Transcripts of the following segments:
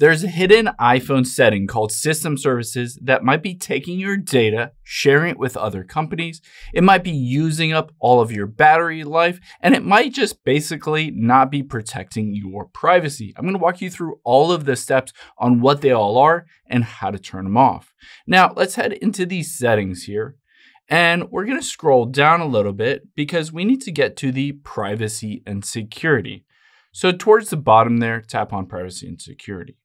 There's a hidden iPhone setting called System Services that might be taking your data, sharing it with other companies. It might be using up all of your battery life, and it might just basically not be protecting your privacy. I'm going to walk you through all of the steps on what they all are and how to turn them off. Now, let's head into these settings here. And we're going to scroll down a little bit because we need to get to the privacy and security. So towards the bottom there, tap on privacy and security.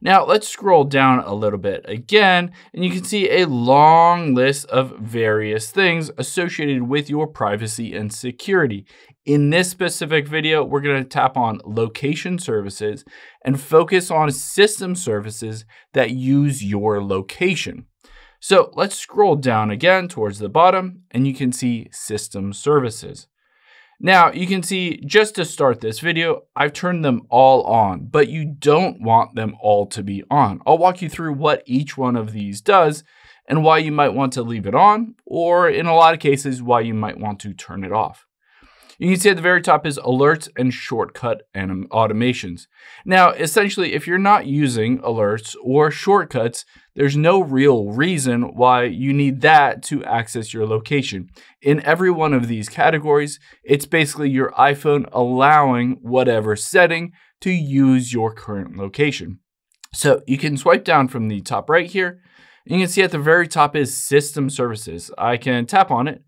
Now let's scroll down a little bit again, and you can see a long list of various things associated with your privacy and security. In this specific video, we're going to tap on location services and focus on system services that use your location. So let's scroll down again towards the bottom and you can see system services. Now you can see just to start this video, I've turned them all on, but you don't want them all to be on. I'll walk you through what each one of these does and why you might want to leave it on, or in a lot of cases, why you might want to turn it off. You can see at the very top is alerts and shortcut and um, automations. Now, essentially, if you're not using alerts or shortcuts, there's no real reason why you need that to access your location. In every one of these categories, it's basically your iPhone allowing whatever setting to use your current location. So you can swipe down from the top right here. You can see at the very top is System Services. I can tap on it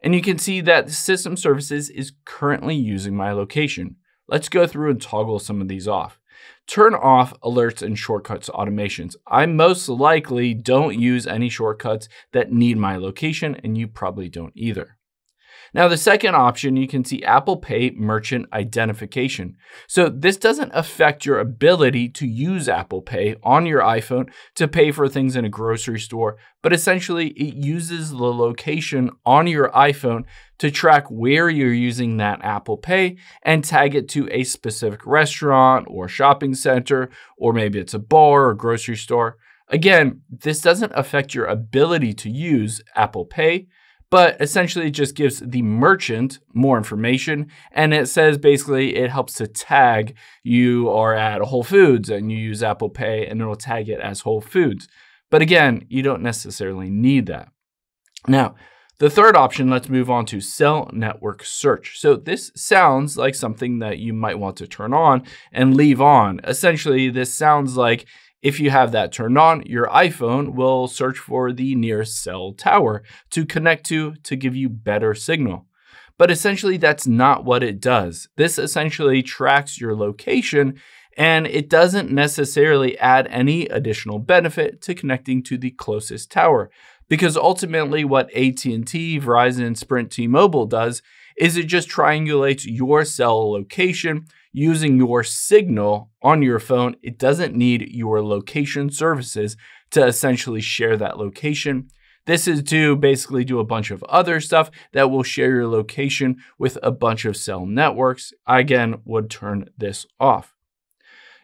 and you can see that System Services is currently using my location. Let's go through and toggle some of these off. Turn off alerts and shortcuts automations. I most likely don't use any shortcuts that need my location, and you probably don't either. Now, the second option, you can see Apple Pay merchant identification. So this doesn't affect your ability to use Apple Pay on your iPhone to pay for things in a grocery store, but essentially it uses the location on your iPhone to track where you're using that Apple Pay and tag it to a specific restaurant or shopping center, or maybe it's a bar or grocery store. Again, this doesn't affect your ability to use Apple Pay, but essentially it just gives the merchant more information and it says basically it helps to tag you are at Whole Foods and you use Apple Pay and it'll tag it as Whole Foods. But again, you don't necessarily need that. Now, the third option, let's move on to cell network search. So this sounds like something that you might want to turn on and leave on. Essentially, this sounds like if you have that turned on, your iPhone will search for the nearest cell tower to connect to to give you better signal. But essentially, that's not what it does. This essentially tracks your location and it doesn't necessarily add any additional benefit to connecting to the closest tower because ultimately what AT&T, Verizon, and Sprint, T-Mobile does is it just triangulates your cell location using your signal on your phone. It doesn't need your location services to essentially share that location. This is to basically do a bunch of other stuff that will share your location with a bunch of cell networks. I again would turn this off.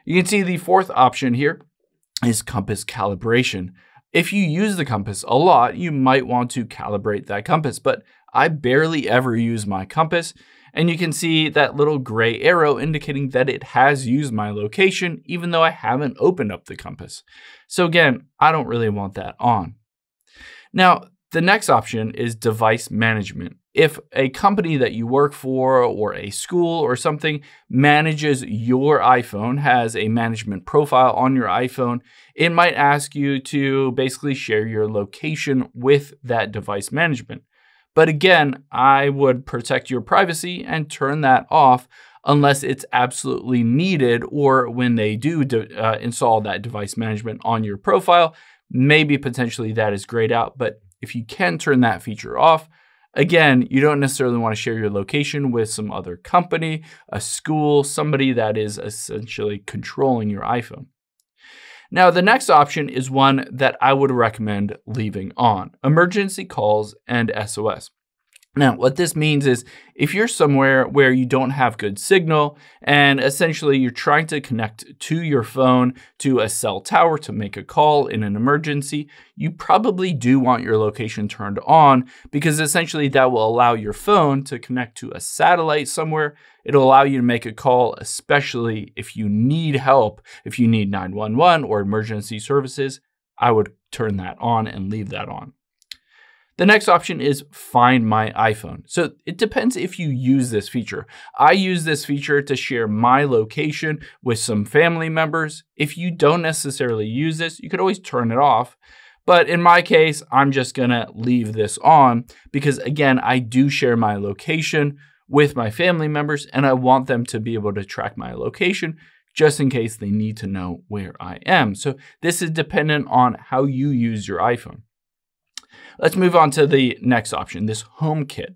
You can see the fourth option here is compass calibration. If you use the compass a lot, you might want to calibrate that compass, but I barely ever use my compass and you can see that little gray arrow indicating that it has used my location even though I haven't opened up the compass. So again, I don't really want that on. Now, the next option is device management. If a company that you work for or a school or something manages your iPhone, has a management profile on your iPhone, it might ask you to basically share your location with that device management. But again, I would protect your privacy and turn that off unless it's absolutely needed or when they do uh, install that device management on your profile, maybe potentially that is grayed out. But if you can turn that feature off, again, you don't necessarily want to share your location with some other company, a school, somebody that is essentially controlling your iPhone. Now, the next option is one that I would recommend leaving on emergency calls and SOS. Now, what this means is if you're somewhere where you don't have good signal and essentially you're trying to connect to your phone to a cell tower to make a call in an emergency, you probably do want your location turned on because essentially that will allow your phone to connect to a satellite somewhere. It'll allow you to make a call, especially if you need help, if you need 911 or emergency services. I would turn that on and leave that on. The next option is Find My iPhone. So it depends if you use this feature. I use this feature to share my location with some family members. If you don't necessarily use this, you could always turn it off. But in my case, I'm just gonna leave this on because again, I do share my location with my family members and I want them to be able to track my location just in case they need to know where I am. So this is dependent on how you use your iPhone. Let's move on to the next option, this HomeKit.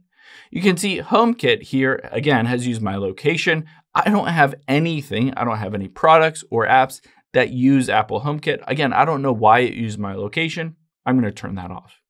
You can see HomeKit here, again, has used my location. I don't have anything, I don't have any products or apps that use Apple HomeKit. Again, I don't know why it used my location. I'm gonna turn that off.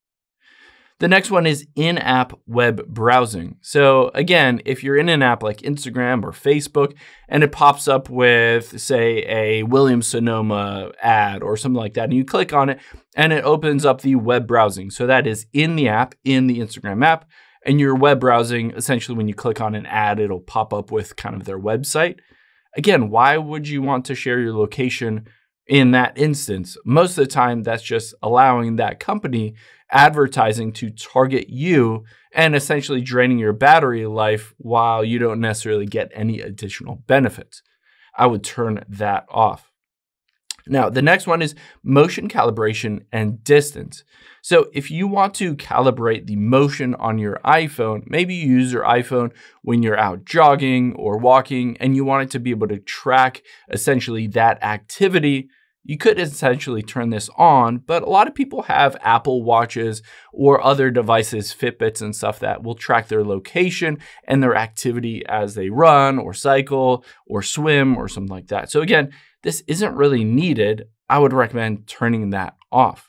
The next one is in-app web browsing. So again, if you're in an app like Instagram or Facebook and it pops up with say a Williams Sonoma ad or something like that and you click on it and it opens up the web browsing. So that is in the app, in the Instagram app and your web browsing essentially when you click on an ad it'll pop up with kind of their website. Again, why would you want to share your location in that instance? Most of the time that's just allowing that company advertising to target you and essentially draining your battery life while you don't necessarily get any additional benefits. I would turn that off. Now, the next one is motion calibration and distance. So, if you want to calibrate the motion on your iPhone, maybe you use your iPhone when you're out jogging or walking and you want it to be able to track essentially that activity you could essentially turn this on, but a lot of people have Apple Watches or other devices, Fitbits and stuff that will track their location and their activity as they run or cycle or swim or something like that. So again, this isn't really needed. I would recommend turning that off.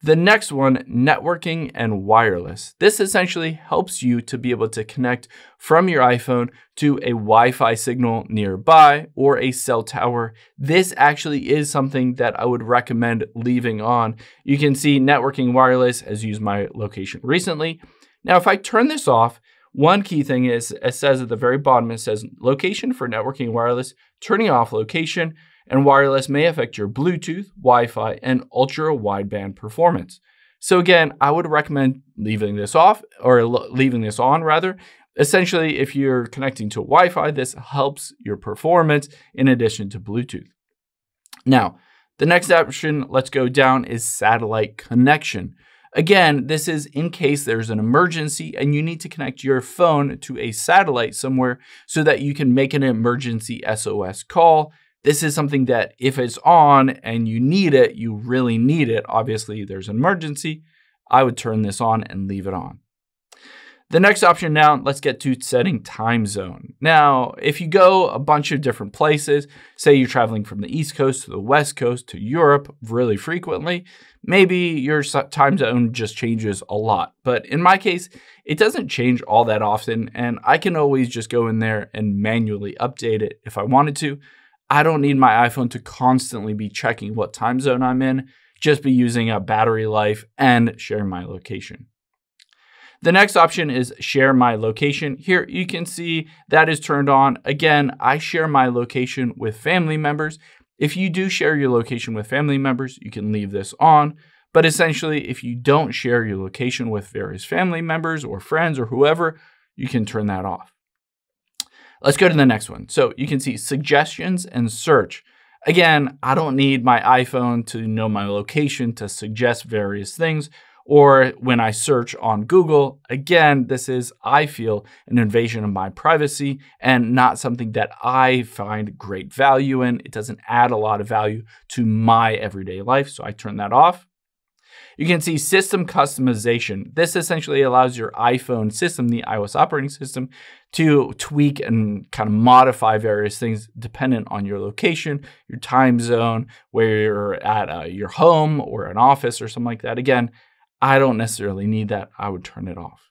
The next one, networking and wireless. This essentially helps you to be able to connect from your iPhone to a Wi-Fi signal nearby or a cell tower. This actually is something that I would recommend leaving on. You can see networking wireless has used my location recently. Now, if I turn this off, one key thing is it says at the very bottom, it says location for networking wireless, turning off location and wireless may affect your Bluetooth, Wi-Fi, and ultra wideband performance. So again, I would recommend leaving this off or leaving this on rather. Essentially, if you're connecting to Wi-Fi, this helps your performance in addition to Bluetooth. Now, the next option, let's go down, is satellite connection. Again, this is in case there's an emergency and you need to connect your phone to a satellite somewhere so that you can make an emergency SOS call this is something that if it's on and you need it, you really need it. Obviously, there's an emergency. I would turn this on and leave it on. The next option now, let's get to setting time zone. Now, if you go a bunch of different places, say you're traveling from the East Coast to the West Coast to Europe really frequently, maybe your time zone just changes a lot. But in my case, it doesn't change all that often, and I can always just go in there and manually update it if I wanted to. I don't need my iPhone to constantly be checking what time zone I'm in, just be using a battery life and sharing my location. The next option is share my location. Here you can see that is turned on. Again, I share my location with family members. If you do share your location with family members, you can leave this on. But essentially, if you don't share your location with various family members or friends or whoever, you can turn that off. Let's go to the next one. So you can see suggestions and search. Again, I don't need my iPhone to know my location to suggest various things. Or when I search on Google, again, this is, I feel, an invasion of my privacy and not something that I find great value in. It doesn't add a lot of value to my everyday life. So I turn that off. You can see system customization. This essentially allows your iPhone system, the iOS operating system, to tweak and kind of modify various things dependent on your location, your time zone, where you're at uh, your home or an office or something like that. Again, I don't necessarily need that. I would turn it off.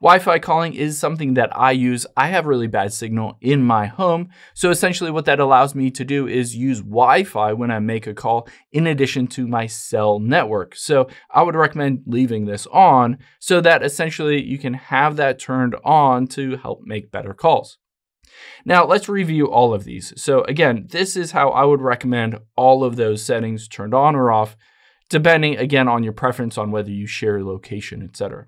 Wi-Fi calling is something that I use. I have really bad signal in my home. So essentially what that allows me to do is use Wi-Fi when I make a call in addition to my cell network. So I would recommend leaving this on so that essentially you can have that turned on to help make better calls. Now let's review all of these. So again, this is how I would recommend all of those settings turned on or off, depending again on your preference on whether you share location, etc.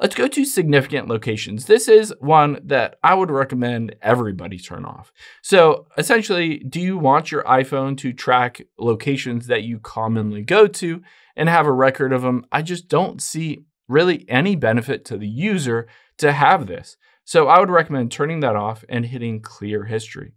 Let's go to significant locations. This is one that I would recommend everybody turn off. So essentially, do you want your iPhone to track locations that you commonly go to and have a record of them? I just don't see really any benefit to the user to have this. So I would recommend turning that off and hitting clear history.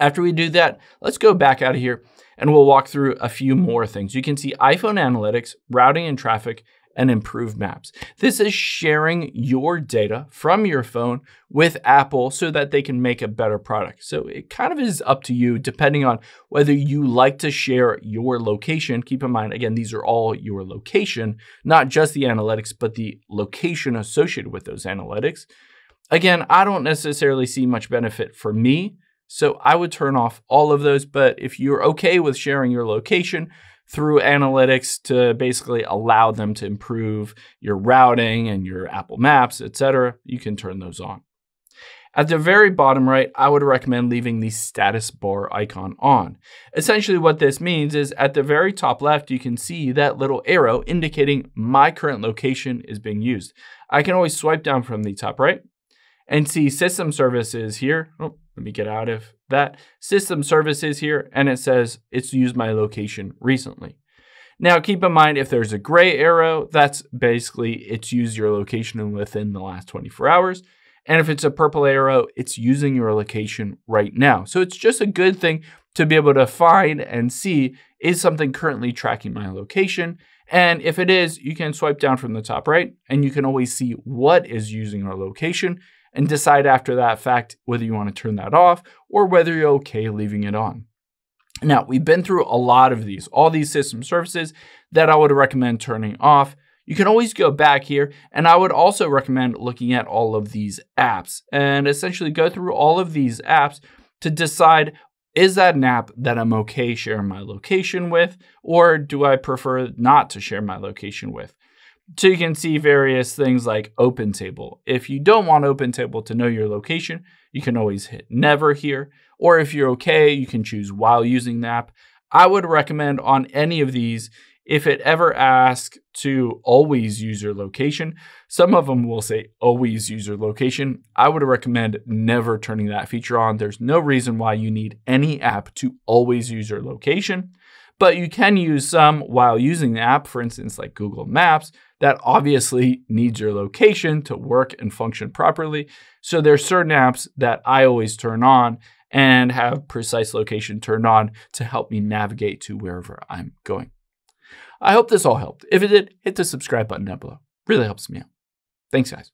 After we do that, let's go back out of here and we'll walk through a few more things. You can see iPhone analytics, routing and traffic, and improve maps. This is sharing your data from your phone with Apple so that they can make a better product. So it kind of is up to you depending on whether you like to share your location. Keep in mind, again, these are all your location, not just the analytics, but the location associated with those analytics. Again, I don't necessarily see much benefit for me. So I would turn off all of those. But if you're okay with sharing your location, through analytics to basically allow them to improve your routing and your Apple Maps, etc., you can turn those on. At the very bottom right, I would recommend leaving the status bar icon on. Essentially what this means is at the very top left, you can see that little arrow indicating my current location is being used. I can always swipe down from the top right and see system services here. Oh, let me get out of that. System services here, and it says it's used my location recently. Now, keep in mind, if there's a gray arrow, that's basically it's used your location within the last 24 hours. And if it's a purple arrow, it's using your location right now. So it's just a good thing to be able to find and see is something currently tracking my location. And if it is, you can swipe down from the top right and you can always see what is using our location and decide after that fact whether you want to turn that off or whether you're okay leaving it on. Now, we've been through a lot of these, all these system services that I would recommend turning off. You can always go back here, and I would also recommend looking at all of these apps and essentially go through all of these apps to decide is that an app that I'm okay sharing my location with, or do I prefer not to share my location with? So you can see various things like OpenTable. If you don't want OpenTable to know your location, you can always hit never here. Or if you're okay, you can choose while using the app. I would recommend on any of these, if it ever asks to always use your location, some of them will say always use your location. I would recommend never turning that feature on. There's no reason why you need any app to always use your location, but you can use some while using the app, for instance, like Google Maps, that obviously needs your location to work and function properly. So there's certain apps that I always turn on and have precise location turned on to help me navigate to wherever I'm going. I hope this all helped. If it did, hit the subscribe button down below. Really helps me out. Thanks, guys.